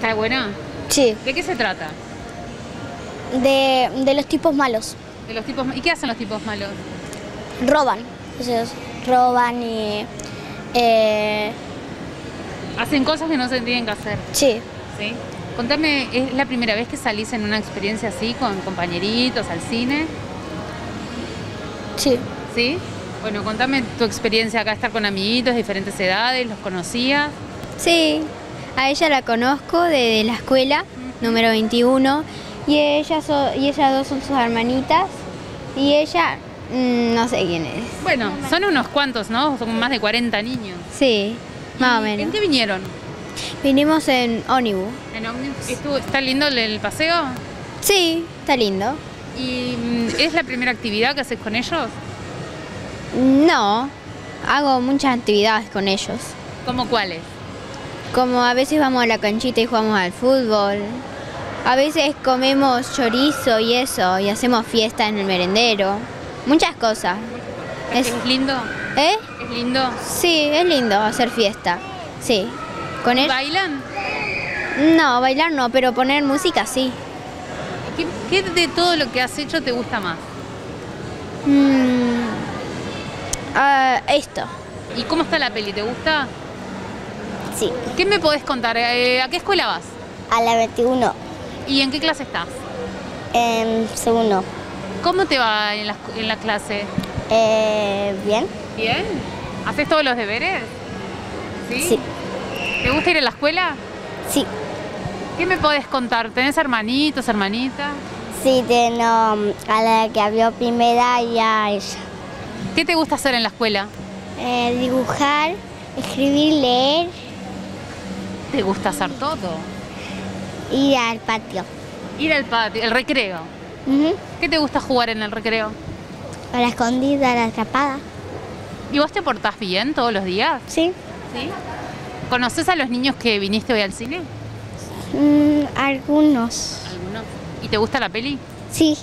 ¿Está buena? Sí, ¿De qué se trata? de, de los tipos malos. De los tipos ¿Y qué hacen los tipos malos? Roban. Roban y... eh, Hacen cosas que no se tienen que hacer. sí, ¿Sí? Contame, ¿es la primera vez que salís en una experiencia así con compañeritos al cine? sí. ¿Sí? Bueno, contame tu experiencia acá, estar con amiguitos de diferentes edades, ¿los conocías? Sí, a ella la conozco desde la escuela, número 21, y, ella so- y ellas dos son sus hermanitas, y ella mm, no sé quién es. Bueno, son unos cuantos, ¿no? Son más de 40 niños. Sí, más o ¿Y ¿En menos. qué vinieron? Vinimos en ónibus. ¿En ómnibus? ¿Estuvo- ¿Está lindo el, el paseo? Sí, está lindo. ¿Y mm, es la primera actividad que haces con ellos? No, hago muchas actividades con ellos. ¿Cómo cuáles? Como a veces vamos a la canchita y jugamos al fútbol. A veces comemos chorizo y eso, y hacemos fiesta en el merendero. Muchas cosas. ¿Es, Es- lindo? ¿Eh? ¿Es lindo? Sí, es lindo hacer fiesta. Sí. Con él. ¿Bailan? No, bailar no, pero poner música sí. ¿Qué, qué de todo lo que has hecho te gusta más? Mm, ah, esto. ¿Y cómo está la peli? ¿Te gusta? Sí, ¿Qué me podés contar? Eh, ¿A qué escuela vas? a la 21, ¿Y en qué clase estás? en segundo. ¿Cómo te va en la, escu- en la clase? Eh, bien, ¿Bien? ¿Haces todos los deberes? ¿Sí? Sí. ¿Te gusta ir a la escuela? sí, ¿Qué me podés contar? ¿Tenés hermanitos, hermanitas? sí, de no, a la que abrió primera y a ella. ¿Qué te gusta hacer en la escuela? Eh, dibujar, escribir, leer, ¿Te gusta hacer todo? ir al patio. Ir al patio, el recreo. ¿Qué te gusta jugar en el recreo? A la escondida, a la atrapada. ¿Y vos te portás bien todos los días? Sí, ¿Sí? ¿Conoces a los niños que viniste hoy al cine? Mm, algunos. Algunos. ¿Y te gusta la peli? Sí,